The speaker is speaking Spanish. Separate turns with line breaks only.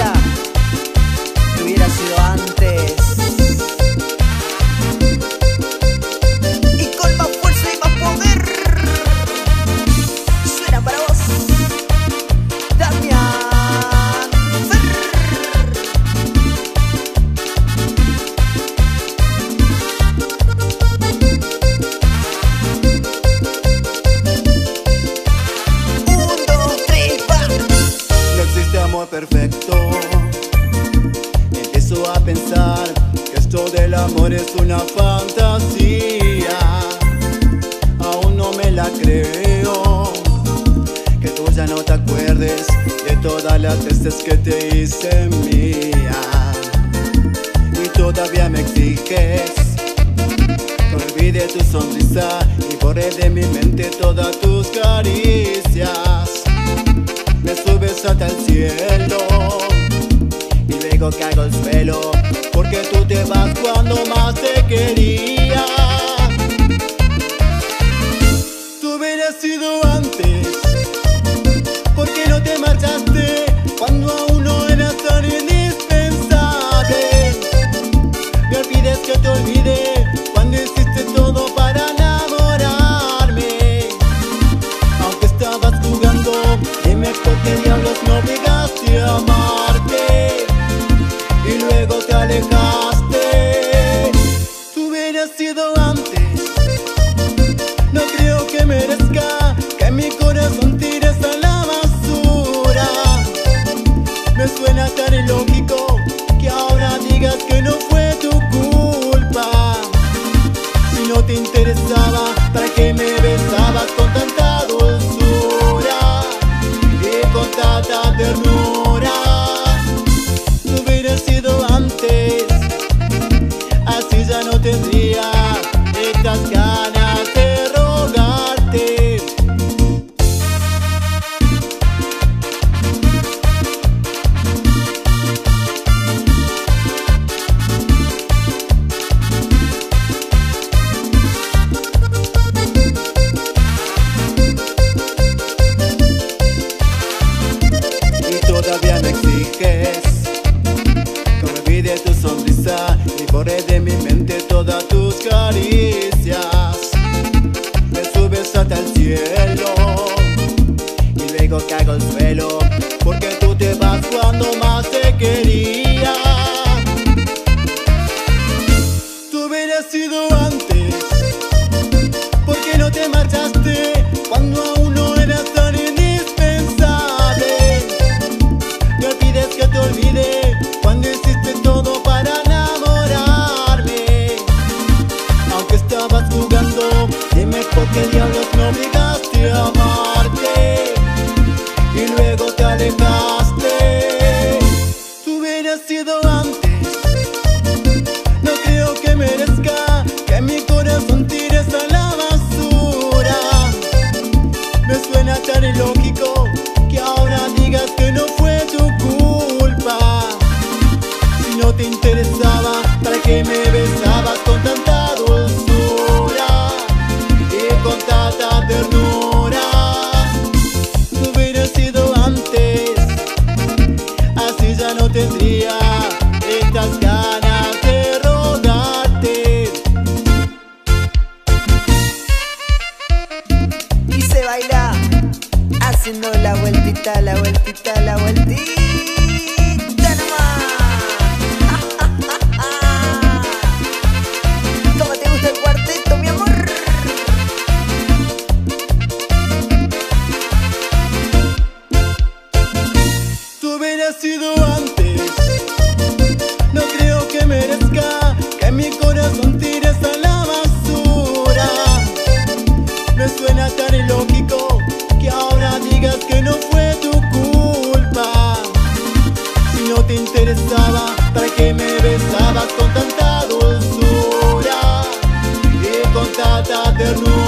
vida hubiera sido antes. Y con más fuerza y más poder suena para vos, Damián Fer. Un, dos, tres, va. No existe amor perfecto. amor es una fantasía, aún no me la creo. Que tú ya no te acuerdes de todas las veces que te hice mía. Y todavía me exiges que olvide tu sonrisa y borre de mi mente todas tus caricias. Me subes hasta el cielo y luego caigo al suelo. sido antes. No creo que merezca que mi corazón tires a la basura. Me suena tan ilógico. porque tú te vas cuando más. te interesa. te interesaba Para que me besabas con tanta dulzura Y con tanta ternura